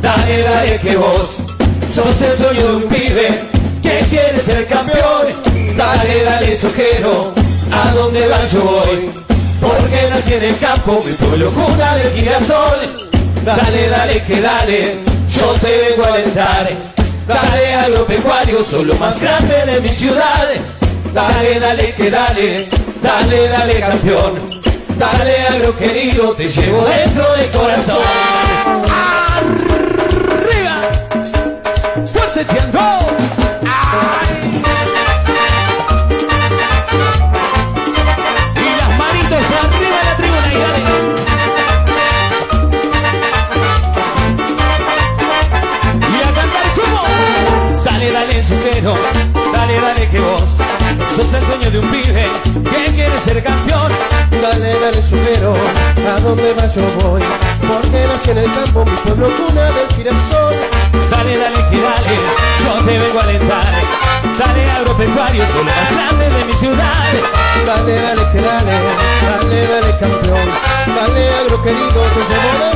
dale dale, que vos sos el sueño de un pibe que quiere ser campeón. Dale, dale sujero, a dónde va yo voy. Porque nací en el campo, mi pueblo cuna del girasol. Dale, dale que dale, yo te vengo a alentar. Dale agropecuario, son lo más grande de mi ciudad. Dale, dale que dale, dale, dale campeón. Dale agro querido, te llevo dentro del corazón. ¡Ay! Y las manitos arriba de la tribuna y dale. Y a cantar como. Dale, dale sujero, dale, dale que vos sos el dueño de un pibe que quiere ser campeón. Dale, dale sujero, a dónde va yo voy. Porque nací en el campo, mi pueblo cuna del girasol. Agropecuario, soy lo más grande de mi ciudad. Dale, dale que dale, dale, dale campeón. Dale agro querido, del corazón.